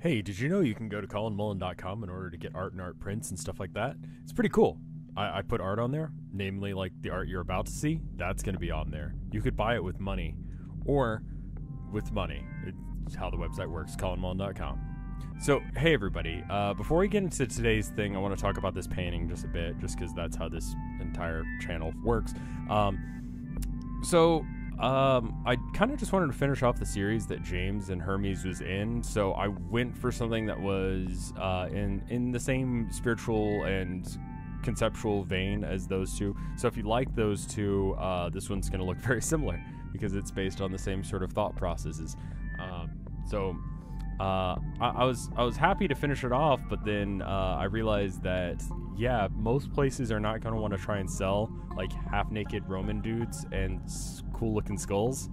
Hey, did you know you can go to colinmullin.com in order to get art and art prints and stuff like that? It's pretty cool. I, I put art on there, namely like the art you're about to see. That's going to be on there. You could buy it with money or with money. It's how the website works, colinmullin.com. So, hey everybody, uh, before we get into today's thing, I want to talk about this painting just a bit, just because that's how this entire channel works. Um, so, um, I kind of just wanted to finish off the series that James and Hermes was in, so I went for something that was uh, in in the same spiritual and conceptual vein as those two. So if you like those two, uh, this one's going to look very similar because it's based on the same sort of thought processes. Um, so uh, I, I, was I was happy to finish it off, but then uh, I realized that yeah, most places are not going to want to try and sell like half naked Roman dudes and cool looking skulls.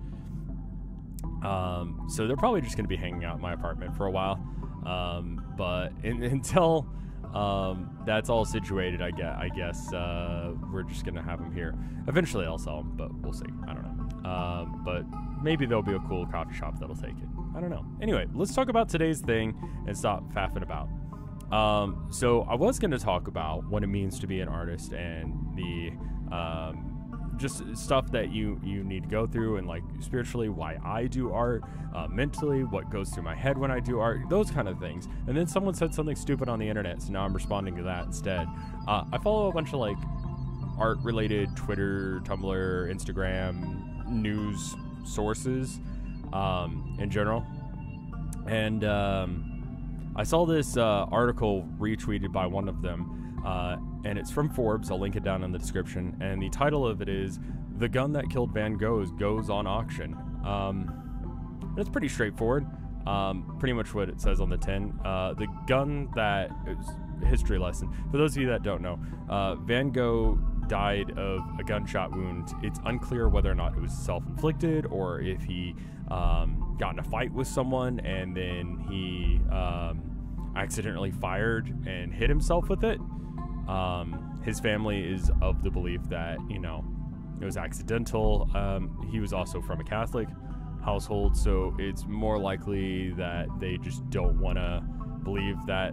Um, so they're probably just going to be hanging out in my apartment for a while. Um, but in, until um, that's all situated, I guess, I guess uh, we're just going to have them here. Eventually I'll sell them, but we'll see. I don't know. Um, but maybe there'll be a cool coffee shop that'll take it. I don't know. Anyway, let's talk about today's thing and stop faffing about. Um, so I was going to talk about what it means to be an artist and the um, just stuff that you you need to go through and like spiritually why I do art, uh, mentally what goes through my head when I do art, those kind of things. And then someone said something stupid on the internet, so now I'm responding to that instead. Uh, I follow a bunch of like art related Twitter, Tumblr, Instagram news sources um, in general. And um, I saw this uh, article retweeted by one of them, uh, and it's from Forbes. I'll link it down in the description. And the title of it is "The Gun That Killed Van Gogh Goes on Auction." Um, it's pretty straightforward. Um, pretty much what it says on the tin. Uh, the gun that history lesson for those of you that don't know, uh, Van Gogh died of a gunshot wound. It's unclear whether or not it was self inflicted or if he um, got in a fight with someone and then he um, accidentally fired and hit himself with it. Um, his family is of the belief that, you know, it was accidental. Um, he was also from a Catholic household, so it's more likely that they just don't want to believe that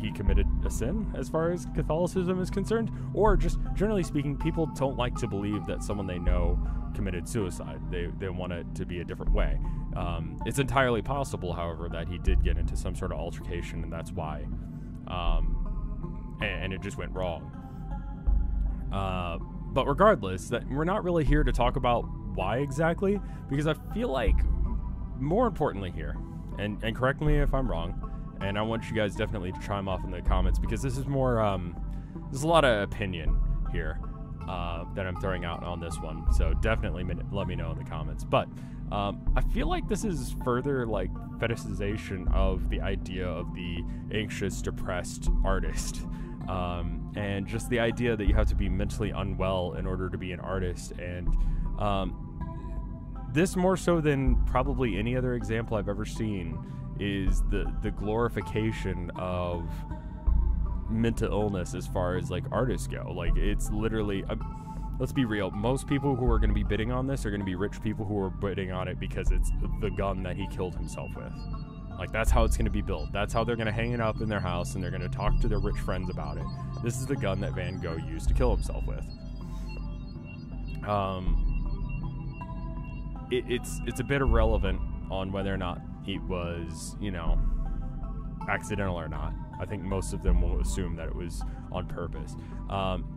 he committed a sin as far as Catholicism is concerned, or just generally speaking, people don't like to believe that someone they know committed suicide. They they want it to be a different way. Um, it's entirely possible, however, that he did get into some sort of altercation, and that's why, um, and, and, it just went wrong. Uh, but regardless, that we're not really here to talk about why exactly, because I feel like more importantly here, and and correct me if I'm wrong and I want you guys definitely to chime off in the comments because this is more um, there's a lot of opinion here uh, that I'm throwing out on this one. So definitely let me know in the comments. But um, I feel like this is further like fetishization of the idea of the anxious, depressed artist. Um, and just the idea that you have to be mentally unwell in order to be an artist. And um, this more so than probably any other example I've ever seen is the the glorification of mental illness as far as like artists go. Like it's literally. Uh, let's be real. Most people who are going to be bidding on this are going to be rich people who are bidding on it because it's the gun that he killed himself with. Like that's how it's going to be built. That's how they're going to hang it up in their house and they're going to talk to their rich friends about it. This is the gun that Van Gogh used to kill himself with. Um, it, it's it's a bit irrelevant on whether or not it was, you know, accidental or not. I think most of them will assume that it was on purpose. Um,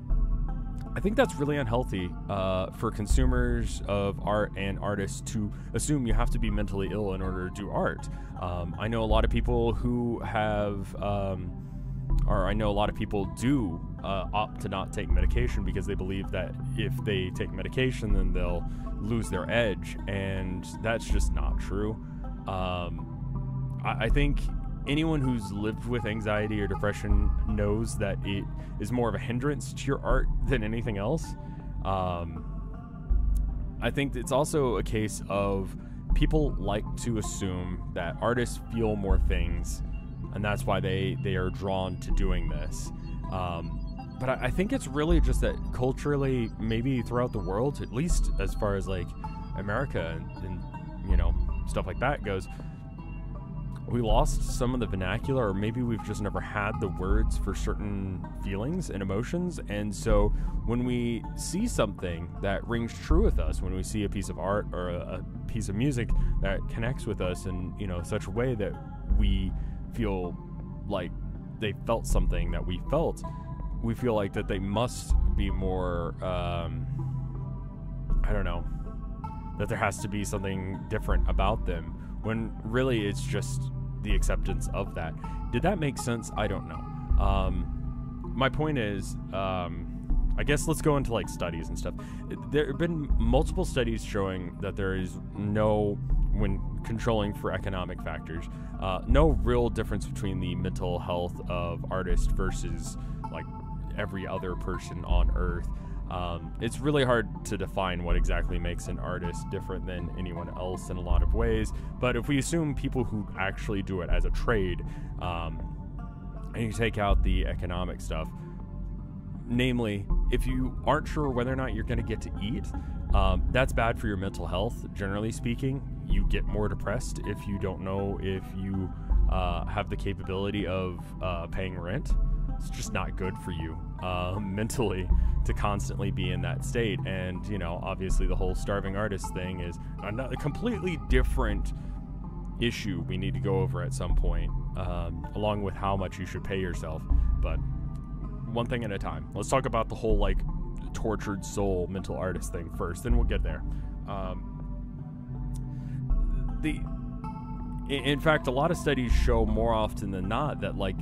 I think that's really unhealthy uh, for consumers of art and artists to assume you have to be mentally ill in order to do art. Um, I know a lot of people who have, um, or I know a lot of people do uh, opt to not take medication because they believe that if they take medication, then they'll lose their edge. And that's just not true. Um, I, I think anyone who's lived with anxiety or depression knows that it is more of a hindrance to your art than anything else. Um, I think it's also a case of people like to assume that artists feel more things, and that's why they they are drawn to doing this. Um, but I, I, think it's really just that culturally, maybe throughout the world, at least as far as like America and, and you know stuff like that goes, we lost some of the vernacular, or maybe we've just never had the words for certain feelings and emotions. And so when we see something that rings true with us, when we see a piece of art or a, piece of music that connects with us in you know such a way that we feel like they felt something that we felt, we feel like that they must be more. Um, I don't know that there has to be something different about them when really it's just the acceptance of that. Did that make sense? I don't know. Um, my point is, um, I guess let's go into like studies and stuff. There have been multiple studies showing that there is no, when controlling for economic factors, uh, no real difference between the mental health of artists versus like every other person on earth. Um, it's really hard to define what exactly makes an artist different than anyone else in a lot of ways. But if we assume people who actually do it as a trade, um, and you take out the economic stuff, namely, if you aren't sure whether or not you're going to get to eat, um, that's bad for your mental health, generally speaking. You get more depressed if you don't know if you uh, have the capability of uh, paying rent it's just not good for you uh, mentally to constantly be in that state. And, you know, obviously the whole starving artist thing is a completely different issue we need to go over at some point, um, along with how much you should pay yourself. But one thing at a time. Let's talk about the whole, like, tortured soul mental artist thing first, then we'll get there. Um, the in fact, a lot of studies show more often than not that like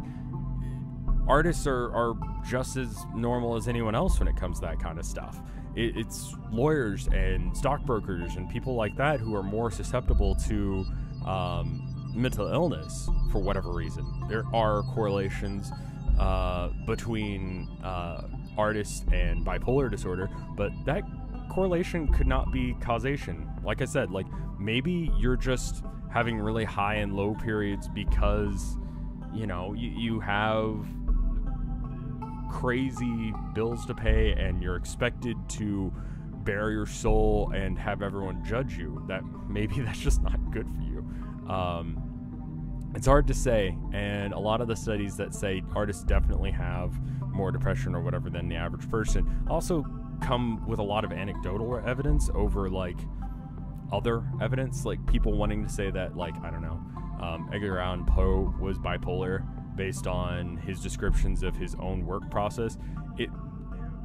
artists are, are just as normal as anyone else when it comes to that kind of stuff. It, it's lawyers and stockbrokers and people like that who are more susceptible to um, mental illness for whatever reason. There are correlations uh, between uh, artists and bipolar disorder, but that correlation could not be causation. Like I said, like maybe you're just having really high and low periods because you know you, you have crazy bills to pay and you're expected to bare your soul and have everyone judge you, that maybe that's just not good for you. Um, it's hard to say, and a lot of the studies that say artists definitely have more depression or whatever than the average person also come with a lot of anecdotal evidence over like other evidence, like people wanting to say that, like, I don't know, um, Edgar Allan Poe was bipolar based on his descriptions of his own work process. It,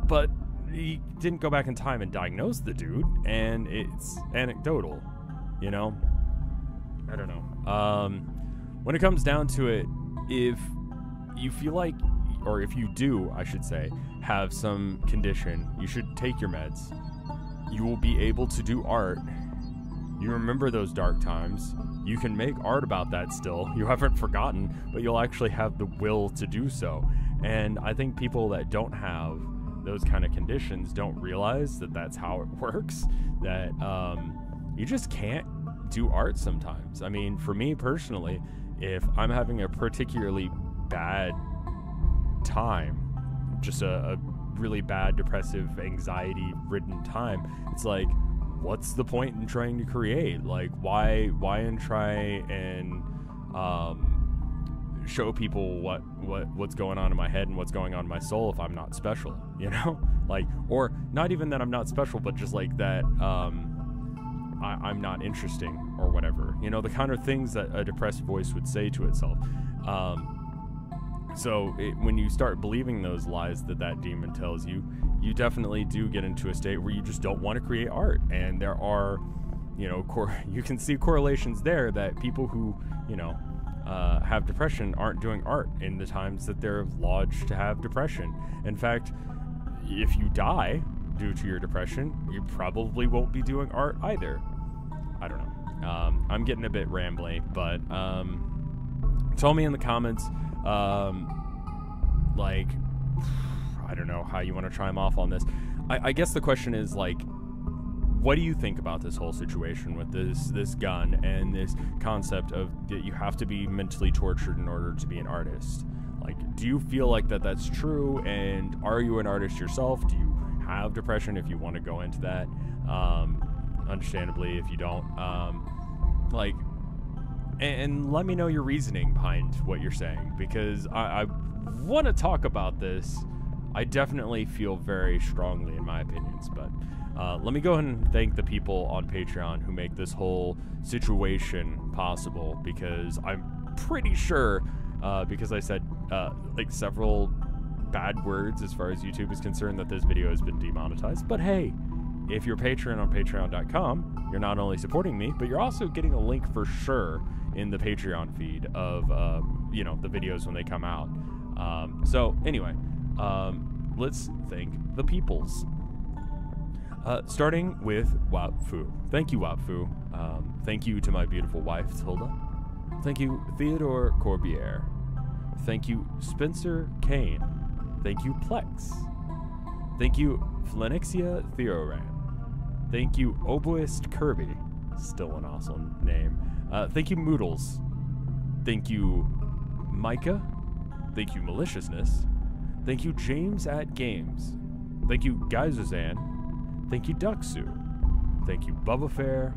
but he didn't go back in time and diagnose the dude, and it's anecdotal, you know. I don't know. Um, when it comes down to it, if you feel like, or if you do, I should say, have some condition, you should take your meds. You will be able to do art. You remember those dark times you can make art about that still. You haven't forgotten, but you'll actually have the will to do so. And I think people that don't have those kind of conditions don't realize that that's how it works. That um, you just can't do art sometimes. I mean, for me personally, if I'm having a particularly bad time, just a, a really bad, depressive, anxiety ridden time, it's like, what's the point in trying to create? Like, why why and try and um, show people what what what's going on in my head and what's going on in my soul if I'm not special? You know, like, or not even that I'm not special, but just like that um, I, am not interesting or whatever. You know, the kind of things that a depressed voice would say to itself. Um, so it, when you start believing those lies that that demon tells you, you definitely do get into a state where you just don't want to create art. And there are, you know, cor- you can see correlations there that people who, you know, uh, have depression aren't doing art in the times that they're lodged to have depression. In fact, if you die due to your depression, you probably won't be doing art either. I don't know. Um, I'm getting a bit rambly, but um, tell me in the comments, um, like, I don't know how you want to try him off on this. I, I guess the question is like, what do you think about this whole situation with this this gun and this concept of that you have to be mentally tortured in order to be an artist? Like, do you feel like that that's true? And are you an artist yourself? Do you have depression? If you want to go into that, um, understandably, if you don't, um, like, and, let me know your reasoning behind what you're saying because I, I want to talk about this. I definitely feel very strongly in my opinions, but uh, let me go ahead and thank the people on Patreon who make this whole situation possible because I'm pretty sure, uh, because I said uh, like several bad words as far as YouTube is concerned, that this video has been demonetized. But hey, if you're Patreon on patreon.com, you're not only supporting me, but you're also getting a link for sure in the Patreon feed of, uh, you know, the videos when they come out. Um, so, anyway, um, let's thank the peoples. Uh, starting with Wapfu. Thank you, Wapfu. Um, thank you to my beautiful wife, Tilda. Thank you, Theodore Corbier. Thank you, Spencer Kane. Thank you, Plex. Thank you, Flenixia Theoran. Thank you, Oboist Kirby. Still an awesome name. Uh, thank you, Moodles. Thank you, Micah. Thank you, Maliciousness. Thank you, James at Games. Thank you, Geizazan. Thank you, Duxu. Thank you, Bubba Fair.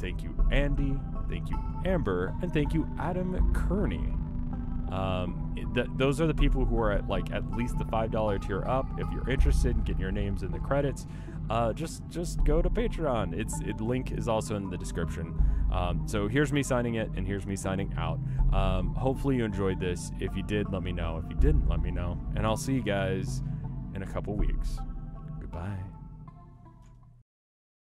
Thank you, Andy. Thank you, Amber. And thank you, Adam Kearney. Um, th- those are the people who are at like at least the five dollar tier up. If you're interested in getting your names in the credits, uh, just just go to Patreon. It's it link is also in the description. Um, so here's me signing it, and here's me signing out. Um, hopefully you enjoyed this. If you did, let me know. If you didn't, let me know, and I'll see you guys in a couple weeks. Goodbye.